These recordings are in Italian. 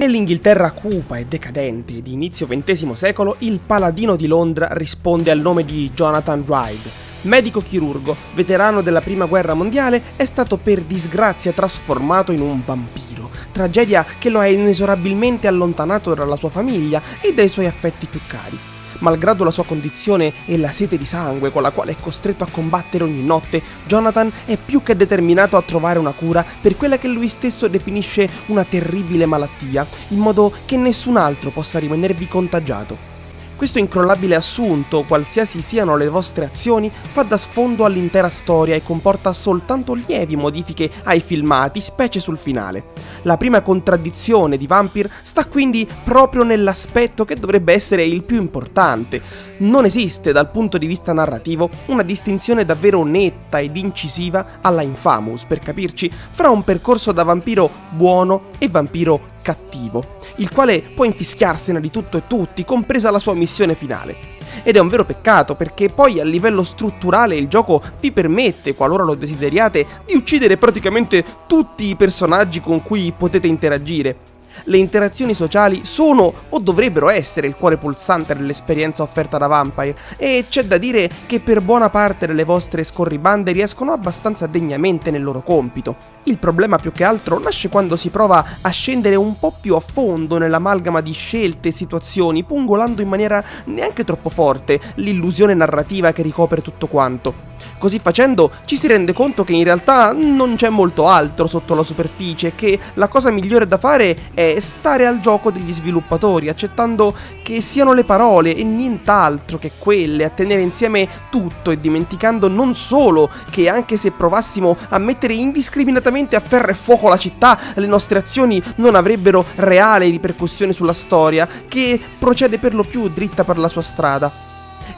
Nell'Inghilterra cupa e decadente di inizio XX secolo, il paladino di Londra risponde al nome di Jonathan Ryde. Medico chirurgo, veterano della prima guerra mondiale, è stato per disgrazia trasformato in un vampiro, tragedia che lo ha inesorabilmente allontanato dalla sua famiglia e dai suoi affetti più cari malgrado la sua condizione e la sete di sangue con la quale è costretto a combattere ogni notte, Jonathan è più che determinato a trovare una cura per quella che lui stesso definisce una terribile malattia, in modo che nessun altro possa rimanervi contagiato. Questo incrollabile assunto, qualsiasi siano le vostre azioni, fa da sfondo all'intera storia e comporta soltanto lievi modifiche ai filmati, specie sul finale. La prima contraddizione di Vampire sta quindi proprio nell'aspetto che dovrebbe essere il più importante. Non esiste dal punto di vista narrativo una distinzione davvero netta ed incisiva alla Infamous, per capirci, fra un percorso da vampiro buono e vampiro cattivo il quale può infischiarsene di tutto e tutti, compresa la sua missione finale. Ed è un vero peccato perché poi a livello strutturale il gioco vi permette, qualora lo desideriate, di uccidere praticamente tutti i personaggi con cui potete interagire, le interazioni sociali sono o dovrebbero essere il cuore pulsante dell'esperienza offerta da Vampire e c'è da dire che per buona parte delle vostre scorribande riescono abbastanza degnamente nel loro compito. Il problema più che altro nasce quando si prova a scendere un po' più a fondo nell'amalgama di scelte e situazioni, pungolando in maniera neanche troppo forte l'illusione narrativa che ricopre tutto quanto. Così facendo ci si rende conto che in realtà non c'è molto altro sotto la superficie che la cosa migliore da fare è stare al gioco degli sviluppatori, accettando che siano le parole e nient'altro che quelle a tenere insieme tutto e dimenticando non solo che anche se provassimo a mettere indiscriminatamente a ferro e fuoco la città, le nostre azioni non avrebbero reale ripercussioni sulla storia, che procede per lo più dritta per la sua strada.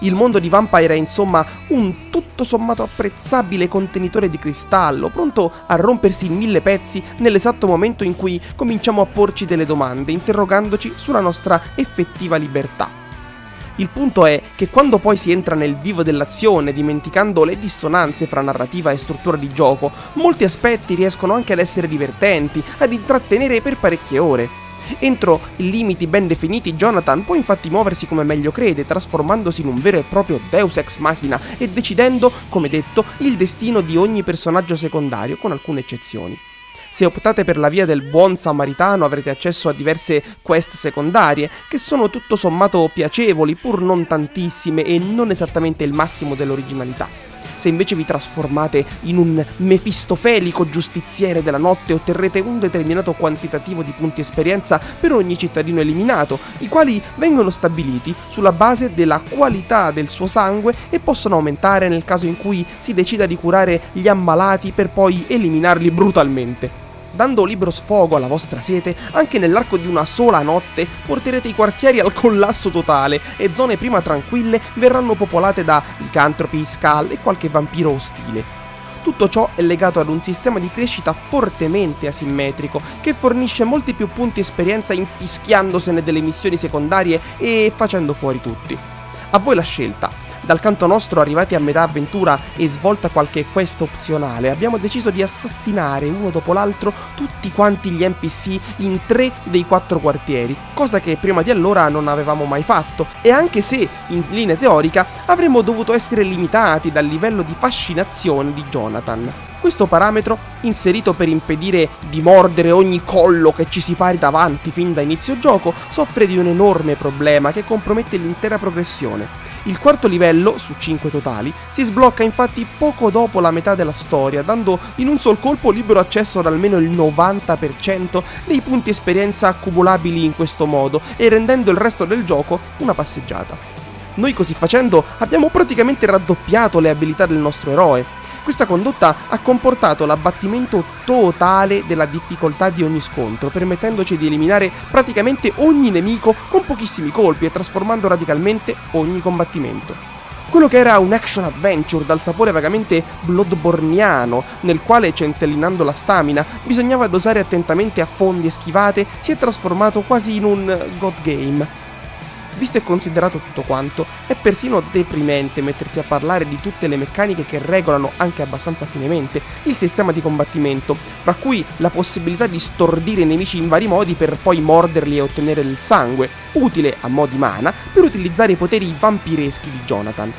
Il mondo di Vampire è insomma un tutto sommato apprezzabile contenitore di cristallo, pronto a rompersi in mille pezzi nell'esatto momento in cui cominciamo a porci delle domande, interrogandoci sulla nostra effettiva libertà. Il punto è che quando poi si entra nel vivo dell'azione, dimenticando le dissonanze fra narrativa e struttura di gioco, molti aspetti riescono anche ad essere divertenti, ad intrattenere per parecchie ore. Entro limiti ben definiti, Jonathan può infatti muoversi come meglio crede, trasformandosi in un vero e proprio deus ex machina e decidendo, come detto, il destino di ogni personaggio secondario, con alcune eccezioni. Se optate per la via del buon samaritano avrete accesso a diverse quest secondarie, che sono tutto sommato piacevoli, pur non tantissime e non esattamente il massimo dell'originalità. Se invece vi trasformate in un mefistofelico giustiziere della notte otterrete un determinato quantitativo di punti esperienza per ogni cittadino eliminato, i quali vengono stabiliti sulla base della qualità del suo sangue e possono aumentare nel caso in cui si decida di curare gli ammalati per poi eliminarli brutalmente. Dando libero sfogo alla vostra sete, anche nell'arco di una sola notte porterete i quartieri al collasso totale e zone prima tranquille verranno popolate da licantropi, skull e qualche vampiro ostile. Tutto ciò è legato ad un sistema di crescita fortemente asimmetrico che fornisce molti più punti esperienza infischiandosene delle missioni secondarie e facendo fuori tutti. A voi la scelta, dal canto nostro, arrivati a metà avventura e svolta qualche quest opzionale, abbiamo deciso di assassinare uno dopo l'altro tutti quanti gli NPC in tre dei quattro quartieri, cosa che prima di allora non avevamo mai fatto, e anche se, in linea teorica, avremmo dovuto essere limitati dal livello di fascinazione di Jonathan. Questo parametro, inserito per impedire di mordere ogni collo che ci si pari davanti fin da inizio gioco, soffre di un enorme problema che compromette l'intera progressione. Il quarto livello, su 5 totali, si sblocca infatti poco dopo la metà della storia, dando in un sol colpo libero accesso ad almeno il 90% dei punti esperienza accumulabili in questo modo e rendendo il resto del gioco una passeggiata. Noi così facendo abbiamo praticamente raddoppiato le abilità del nostro eroe, questa condotta ha comportato l'abbattimento totale della difficoltà di ogni scontro, permettendoci di eliminare praticamente ogni nemico con pochissimi colpi e trasformando radicalmente ogni combattimento. Quello che era un action adventure dal sapore vagamente bloodborniano, nel quale centellinando la stamina bisognava dosare attentamente a fondi e schivate, si è trasformato quasi in un god game. Visto e considerato tutto quanto, è persino deprimente mettersi a parlare di tutte le meccaniche che regolano anche abbastanza finemente il sistema di combattimento, fra cui la possibilità di stordire i nemici in vari modi per poi morderli e ottenere il sangue, utile a mo' di mana per utilizzare i poteri vampireschi di Jonathan.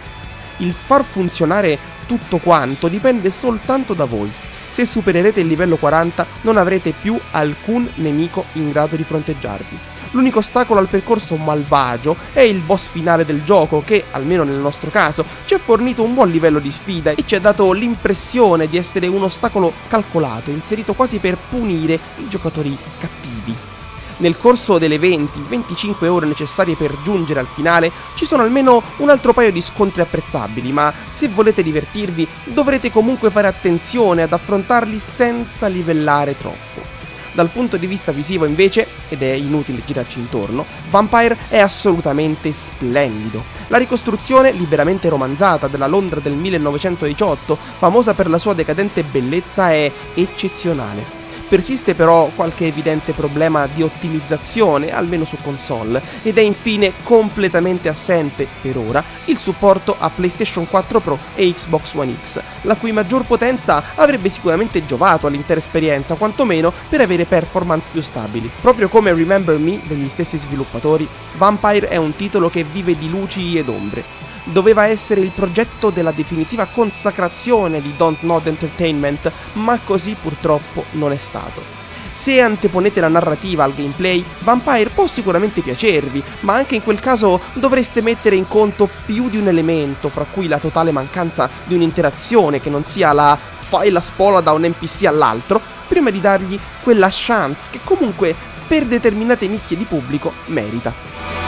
Il far funzionare tutto quanto dipende soltanto da voi. Se supererete il livello 40 non avrete più alcun nemico in grado di fronteggiarvi. L'unico ostacolo al percorso malvagio è il boss finale del gioco che, almeno nel nostro caso, ci ha fornito un buon livello di sfida e ci ha dato l'impressione di essere un ostacolo calcolato, inserito quasi per punire i giocatori cattivi. Nel corso delle 20-25 ore necessarie per giungere al finale ci sono almeno un altro paio di scontri apprezzabili, ma se volete divertirvi dovrete comunque fare attenzione ad affrontarli senza livellare troppo. Dal punto di vista visivo invece, ed è inutile girarci intorno, Vampire è assolutamente splendido. La ricostruzione liberamente romanzata della Londra del 1918, famosa per la sua decadente bellezza, è eccezionale. Persiste però qualche evidente problema di ottimizzazione, almeno su console, ed è infine completamente assente, per ora, il supporto a PlayStation 4 Pro e Xbox One X, la cui maggior potenza avrebbe sicuramente giovato all'intera esperienza, quantomeno per avere performance più stabili. Proprio come Remember Me degli stessi sviluppatori, Vampire è un titolo che vive di luci ed ombre doveva essere il progetto della definitiva consacrazione di Don't Nod Entertainment, ma così purtroppo non è stato. Se anteponete la narrativa al gameplay, Vampire può sicuramente piacervi, ma anche in quel caso dovreste mettere in conto più di un elemento, fra cui la totale mancanza di un'interazione che non sia la fai la spola da un NPC all'altro, prima di dargli quella chance che comunque per determinate nicchie di pubblico merita.